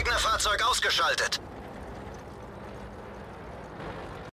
Gegnerfahrzeug ausgeschaltet.